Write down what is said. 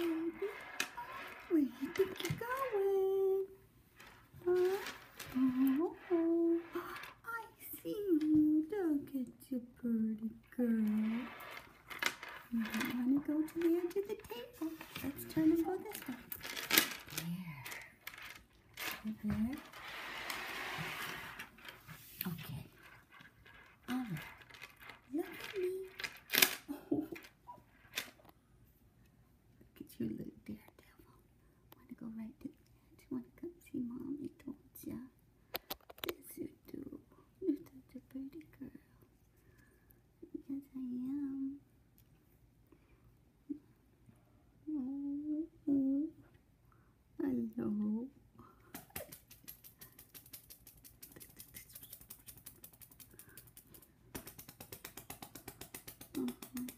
baby. Where you think you're going? Huh? Oh, oh, I see you. don't get you, pretty girl. You don't want to go to the edge of the table. Let's turn and go this way. There. Over there. Right to bed? Want to come see mommy, don't ya? Yes, you do. You're such a pretty girl. Yes, I am. Oh, hello. Mhm.